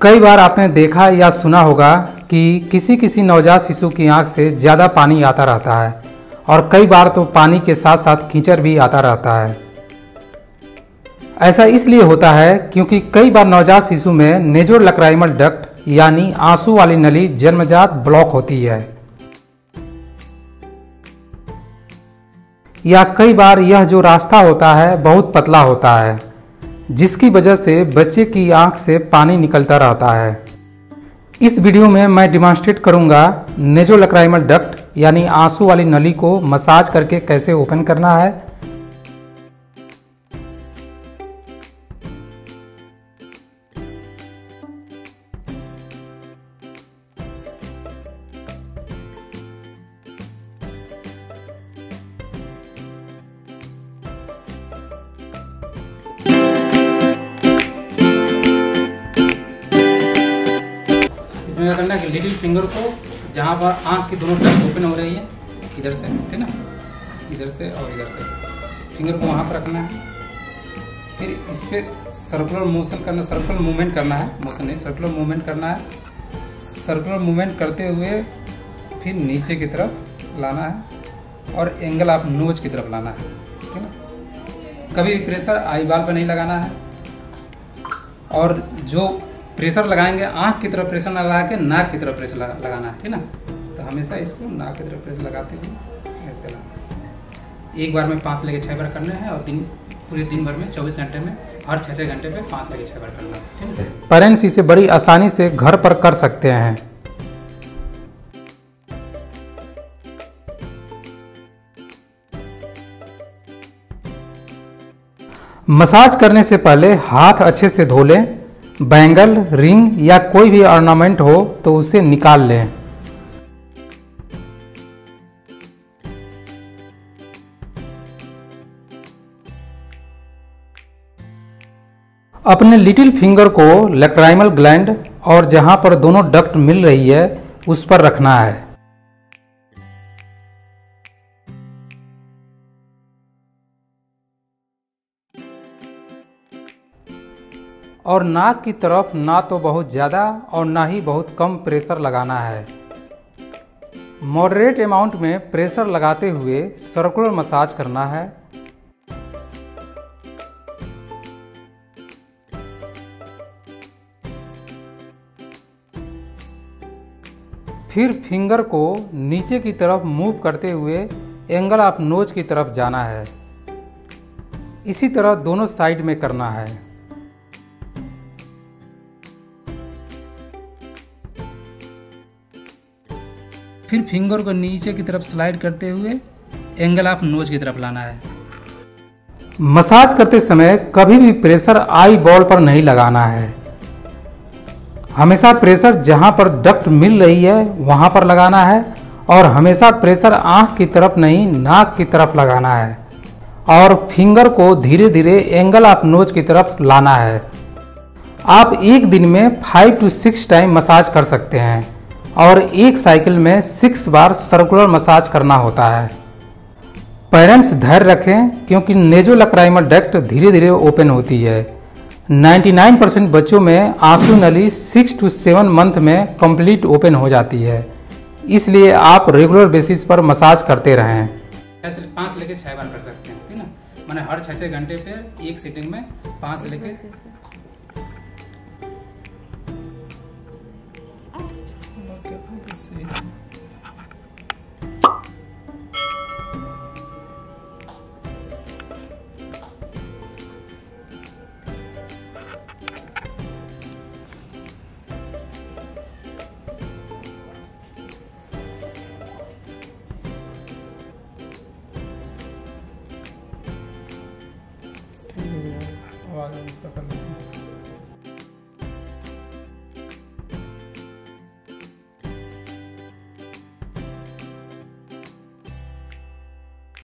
कई बार आपने देखा या सुना होगा कि किसी किसी नवजात शिशु की आँख से ज़्यादा पानी आता रहता है और कई बार तो पानी के साथ साथ कीचड़ भी आता रहता है। ऐसा इसलिए होता है क्योंकि कई बार नवजात शिशु में नेजो लक्राइमल डक्ट यानी आँसू वाली नली जन्मजात ब्लॉक होती है। या कई बार यह जो रास्ता होता है बहुत पतला होता है। जिसकी वजह से बच्चे की आँख से पानी निकलता रहता है। इस वीडियो में मैं डिमॉन्स्ट्रेट करूँगा नेजोलक्राइमल डक्ट, यानी आँसू वाली नली को मसाज करके कैसे ओपन करना है इसमें क्या करना है कि लिटिल फिंगर को जहाँ पर आँख की दोनों तरफ़ ओपन हो रही है, इधर से, ठीक ना? इधर से और इधर से। फिंगर को वहाँ पर रखना है। फिर इस पर सर्कुलर मोशन करना सर्कुलर मूवमेंट करना है। मोशन नहीं सर्कुलर मूवमेंट करना है। सर्कुलर मूवमेंट करते हुए फिर नीचे की तरफ़ लाना है और एंगल आप नोज़ की तरफ़ लाना है, ठीक है कभी भी प्रेशर आई बाल पर नहीं लगाना है। और जो प्रेशर लगाएँगे आँख की तरफ़ प्रेशर ना लगा के नाक की तरफ़ प्रेशर लगा, लगाना है ठीक ना? तो हमेशा इसको नाक की तरफ़ प्रेशर लगाते हुए ऐसे लगाना। एक बार में पाँच लेके छः बार करना है और दिन पूरे दिन भर में चौबीस घंटे में हर छः छः घंटे पे पाँच लेके छः बार करना है ठीक है पेरेंट्स इसे बड़ी आसानी से घर पर कर सकते हैं। मसाज करने से पहले हाथ अच्छे से धो लें। बैंगल, रिंग या कोई भी ऑर्नामेंट हो तो उसे निकाल लें। अपने लिटिल फिंगर को लेक्राइमल ग्लैंड और जहाँ पर दोनों डक्ट मिल रही है, उस पर रखना है। और नाक की तरफ़ ना तो बहुत ज़्यादा और ना ही बहुत कम प्रेशर लगाना है। मॉडरेट अमाउंट में प्रेशर लगाते हुए सर्कुलर मसाज करना है। फिर फिंगर को नीचे की तरफ़ मूव करते हुए एंगल ऑफ़ नोज़ की तरफ़ जाना है। इसी तरह दोनों साइड में करना है। फिर फिंगर को नीचे की तरफ़ स्लाइड करते हुए एंगल ऑफ़ नोज़ की तरफ़ लाना है। मसाज करते समय कभी भी प्रेशर आई बॉल पर नहीं लगाना है। हमेशा प्रेशर जहाँ पर डक्ट मिल रही है, वहाँ पर लगाना है और हमेशा प्रेशर आँख की तरफ़ नहीं, नाक की तरफ़ लगाना है और फिंगर को धीरे धीरे एंगल ऑफ़ नोज़ की तरफ़ लाना है। आप एक दिन में five to six time massage कर सकते हैं। और एक साइकिल में सिक्स बार सर्कुलर मसाज करना होता है। पेरेंट्स धैर्य रखें, क्योंकि नेजो नेजोलक्राइमल डक्ट धीरे धीरे ओपन होती है। 99 परसेंट बच्चों में आँसू नली सिक्स टू सेवन मंथ में कंप्लीट ओपन हो जाती है। इसलिए आप रेगुलर बेसिस पर मसाज करते रहें। पाँच लेके छः बार कर सकते हैं, ठीक ना? मैंने हर छः छः घंटे पे एक सीटिंग में पाँच लेके and stuff like that.